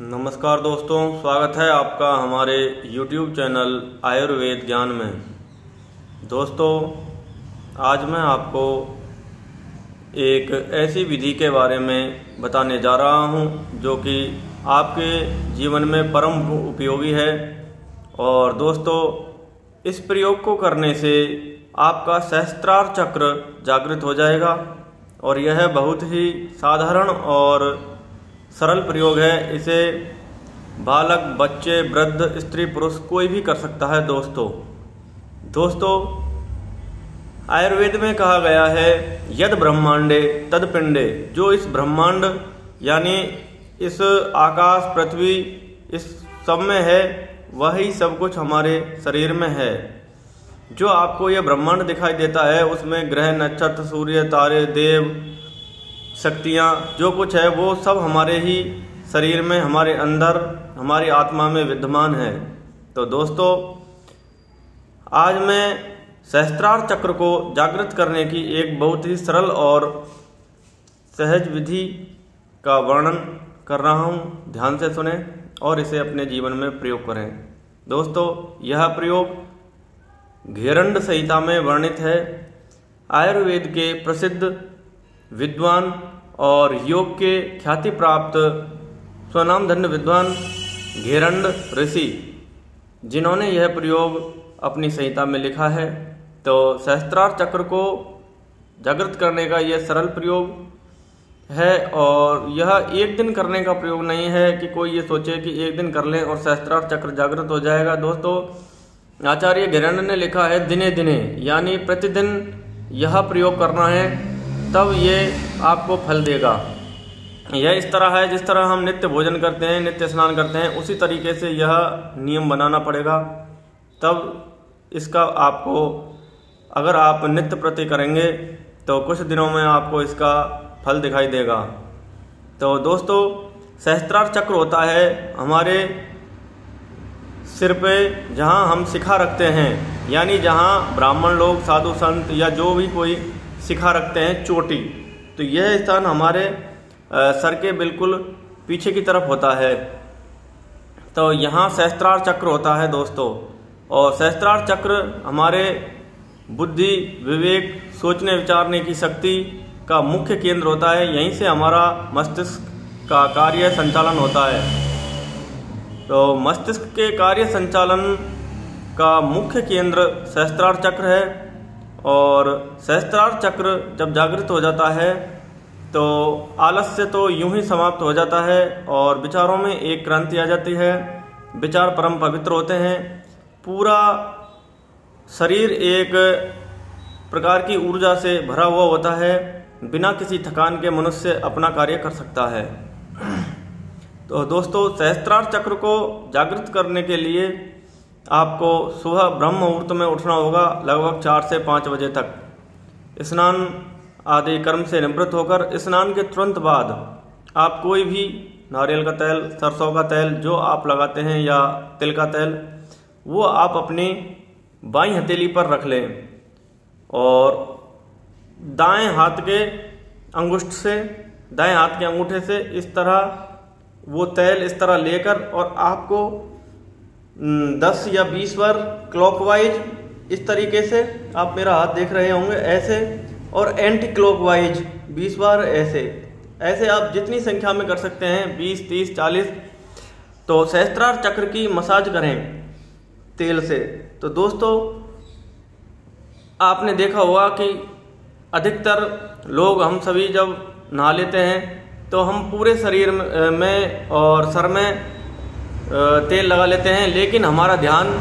नमस्कार दोस्तों, स्वागत है आपका हमारे YouTube चैनल आयुर्वेद ज्ञान में। दोस्तों, आज मैं आपको एक ऐसी विधि के बारे में बताने जा रहा हूँ, जो कि आपके जीवन में परम उपयोगी है। और दोस्तों, इस प्रयोग को करने से आपका सहस्त्रार चक्र जागृत हो जाएगा, और यह बहुत ही साधारण और सरल प्रयोग है। इसे बालक, बच्चे, वृद्ध, स्त्री, पुरुष कोई भी कर सकता है, दोस्तों। दोस्तों, आयुर्वेद में कहा गया है, यद ब्रह्मांडे, तद पिंडे। जो इस ब्रह्मांड, यानी इस आकाश, पृथ्वी, इस सब में है, वही सब कुछ हमारे शरीर में है। जो आपको यह ब्रह्मांड दिखाई देता है, उसमें ग्रह, नक्षत्र, सूर्य, तारे, देव शक्तियाँ, जो कुछ है, वो सब हमारे ही शरीर में, हमारे अंदर, हमारी आत्मा में विद्यमान है। तो दोस्तों, आज मैं सहस्त्रार चक्र को जागृत करने की एक बहुत ही सरल और सहज विधि का वर्णन कर रहा हूँ। ध्यान से सुने और इसे अपने जीवन में प्रयोग करें। दोस्तों, यह प्रयोग घेरंड संहिता में वर्णित है। आयुर्वेद के प्रसिद्ध विद्वान और योग के ख्याति प्राप्त स्वनाम धन्य विद्वान घेरंड ऋषि, जिन्होंने यह प्रयोग अपनी संहिता में लिखा है। तो सहस्त्रार चक्र को जागृत करने का यह सरल प्रयोग है और यह एक दिन करने का प्रयोग नहीं है कि कोई ये सोचे कि एक दिन कर लें और सहस्त्रार चक्र जागृत हो जाएगा। दोस्तों, आचार्य घेरंड ने लिखा है दिने दिने यानी प्रतिदिन यह प्रयोग करना है। तब ये आपको फल देगा। यह इस तरह है, जिस तरह हम नित्य भोजन करते हैं, नित्य स्नान करते हैं, उसी तरीके से यह नियम बनाना पड़ेगा। तब इसका आपको, अगर आप नित्य प्रति करेंगे तो कुछ दिनों में आपको इसका फल दिखाई देगा। तो दोस्तों, सहस्त्रार चक्र होता है, हमारे सिर पे जहाँ हम शिखा रखते हैं, यानी जहाँ ब्राह्मण लोग, साधु संत या जो भी कोई सिखा रखते हैं चोटी। तो यह स्थान हमारे सर के बिल्कुल पीछे की तरफ़ होता है। तो यहाँ सहस्त्रार चक्र होता है दोस्तों। और सहस्त्रार चक्र हमारे बुद्धि, विवेक, सोचने, विचारने की शक्ति का मुख्य केंद्र होता है। यहीं से हमारा मस्तिष्क का कार्य संचालन होता है। तो मस्तिष्क के कार्य संचालन का मुख्य केंद्र सहस्त्रार चक्र है। और सहस्त्रार चक्र जब जागृत हो जाता है तो आलस्य तो यूँ ही समाप्त हो जाता है और विचारों में एक क्रांति आ जाती है। विचार परम पवित्र होते हैं। पूरा शरीर एक प्रकार की ऊर्जा से भरा हुआ होता है। बिना किसी थकान के मनुष्य अपना कार्य कर सकता है। तो दोस्तों सहस्त्रार चक्र को जागृत करने के लिए आपको सुबह ब्रह्म मुहूर्त में उठना होगा लगभग चार से पाँच बजे तक। स्नान आदि कर्म से निवृत्त होकर स्नान के तुरंत बाद आप कोई भी नारियल का तेल, सरसों का तेल, जो आप लगाते हैं या तिल का तेल, वो आप अपनी बाई हथेली पर रख लें और दाएँ हाथ के अंगुष्ठ से, दाएँ हाथ के अंगूठे से इस तरह वो तेल इस तरह लेकर और आपको दस या बीस बार क्लॉकवाइज इस तरीके से आप मेरा हाथ देख रहे होंगे, ऐसे और एंटी क्लॉकवाइज बीस बार ऐसे। ऐसे आप जितनी संख्या में कर सकते हैं, बीस, तीस, चालीस। तो सहस्त्रार चक्र की मसाज करें तेल से। तो दोस्तों, आपने देखा होगा कि अधिकतर लोग, हम सभी जब नहा लेते हैं तो हम पूरे शरीर में और सर में तेल लगा लेते हैं, लेकिन हमारा ध्यान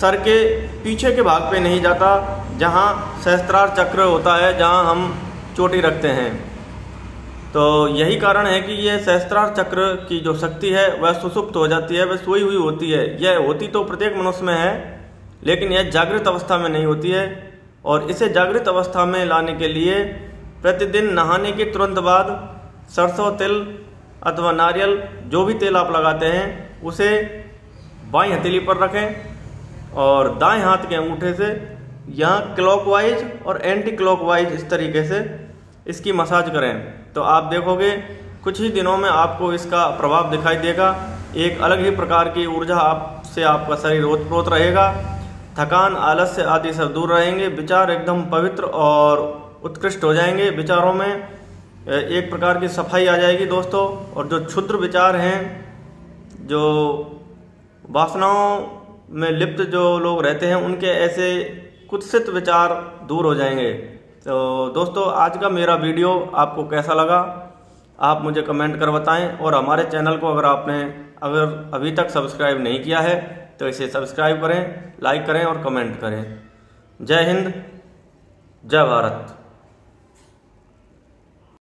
सर के पीछे के भाग पे नहीं जाता, जहाँ सहस्त्रार चक्र होता है, जहाँ हम चोटी रखते हैं। तो यही कारण है कि यह सहस्त्रार चक्र की जो शक्ति है, वह सुसुप्त हो जाती है, वह सोई हुई होती है। यह होती तो प्रत्येक मनुष्य में है, लेकिन यह जागृत अवस्था में नहीं होती है, और इसे जागृत अवस्था में लाने के लिए प्रतिदिन नहाने के तुरंत बाद सरसों, तिल अथवा नारियल जो भी तेल आप लगाते हैं, उसे बाई हथेली पर रखें और दाएँ हाथ के अंगूठे से यहाँ क्लॉकवाइज और एंटी क्लॉकवाइज इस तरीके से इसकी मसाज करें। तो आप देखोगे, कुछ ही दिनों में आपको इसका प्रभाव दिखाई देगा। एक अलग ही प्रकार की ऊर्जा आपसे आपका शरीर ओतप्रोत रहेगा। थकान, आलस्य आदि सब दूर रहेंगे। विचार एकदम पवित्र और उत्कृष्ट हो जाएँगे। विचारों में एक प्रकार की सफ़ाई आ जाएगी दोस्तों, और जो क्षुद्र विचार हैं, जो वासनाओं में लिप्त जो लोग रहते हैं, उनके ऐसे कुत्सित विचार दूर हो जाएँगे। तो दोस्तों, आज का मेरा वीडियो आपको कैसा लगा, आप मुझे कमेंट कर बताएँ, और हमारे चैनल को अगर आपने अगर अभी तक सब्सक्राइब नहीं किया है तो इसे सब्सक्राइब करें, लाइक करें और कमेंट करें। जय हिंद, जय भारत।